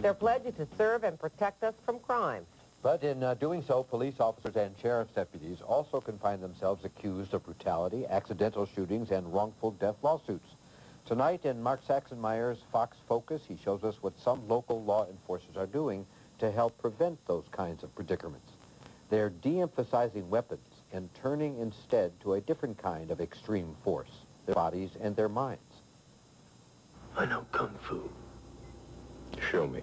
They're is to serve and protect us from crime. But in uh, doing so, police officers and sheriff's deputies also can find themselves accused of brutality, accidental shootings, and wrongful death lawsuits. Tonight in Mark Saxenmeyer's Fox Focus, he shows us what some local law enforcers are doing to help prevent those kinds of predicaments. They're de-emphasizing weapons and turning instead to a different kind of extreme force, their bodies and their minds. I know Kung Fu. Show me.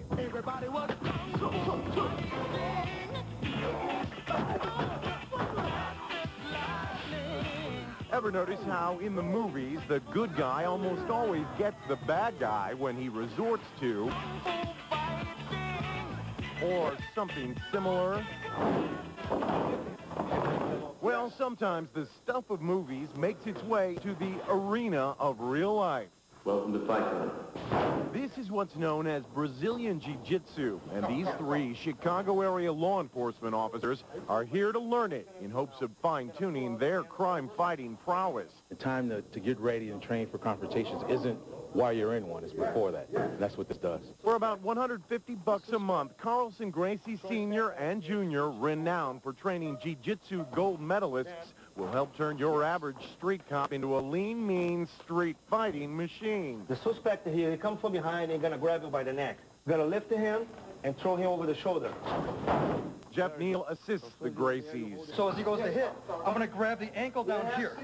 Ever notice how in the movies the good guy almost always gets the bad guy when he resorts to or something similar? Well, sometimes the stuff of movies makes its way to the arena of real life. Welcome to Fight Club. This is what's known as Brazilian Jiu-Jitsu, and these three Chicago area law enforcement officers are here to learn it in hopes of fine-tuning their crime-fighting prowess. The time to, to get ready and train for confrontations isn't while you're in one, it's before that. And that's what this does. For about 150 bucks a month, Carlson Gracie Sr. and Jr., renowned for training Jiu-Jitsu gold medalists, will help turn your average street cop into a lean, mean street fighting machine. The suspect here, he comes from behind and gonna grab you by the neck. You're gonna lift him and throw him over the shoulder. Jeff Neal assists the Gracies. So as he goes to hit, I'm going to grab the ankle down here.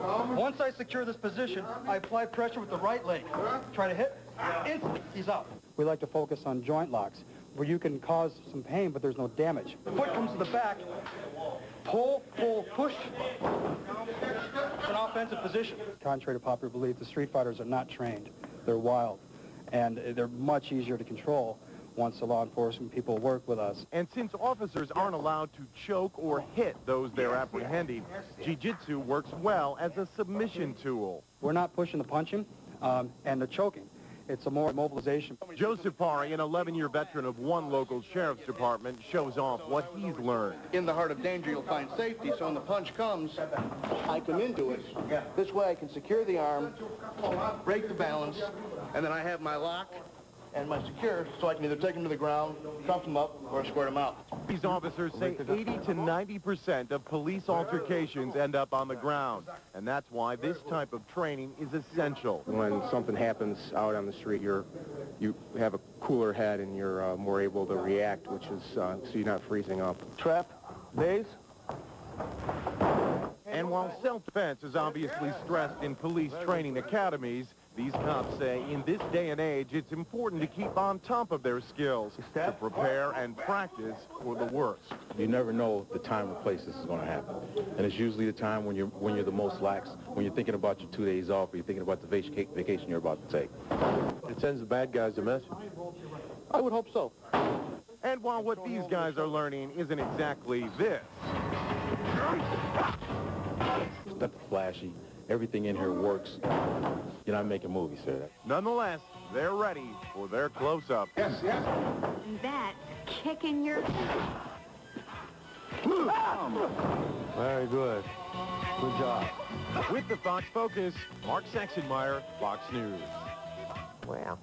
Once I secure this position, I apply pressure with the right leg. Try to hit. Instantly, he's out. We like to focus on joint locks, where you can cause some pain, but there's no damage. Foot comes to the back. Pull, pull, push. It's an offensive position. Contrary to popular belief, the street fighters are not trained. They're wild, and they're much easier to control once the law enforcement people work with us. And since officers aren't allowed to choke or hit those they're apprehending, Jiu-Jitsu works well as a submission tool. We're not pushing the punching um, and the choking. It's a more mobilization. Joseph Pari, an 11-year veteran of one local sheriff's department, shows off what he's learned. In the heart of danger, you'll find safety, so when the punch comes, I come into it. This way I can secure the arm, break the balance, and then I have my lock and my secure, so I can either take him to the ground, dump him up, or squirt him out. These officers say 80 to 90% of police altercations end up on the ground, and that's why this type of training is essential. When something happens out on the street, you're, you have a cooler head and you're uh, more able to react, which is uh, so you're not freezing up. Trap, base, And while self-defense is obviously stressed in police training academies, these cops say in this day and age, it's important to keep on top of their skills to prepare and practice for the worst. You never know the time or place this is going to happen. And it's usually the time when you're, when you're the most lax, when you're thinking about your two days off, or you're thinking about the vaca vacation you're about to take. It sends the bad guys a message. I would hope so. And while what these guys are learning isn't exactly this, It's not flashy. Everything in here works. You're not making movies, sir. nonetheless, they're ready for their close-up. Yes, yes. And that's kicking your... Very good. Good job. With the Fox Focus, Mark Saxenmeyer, Fox News. Well,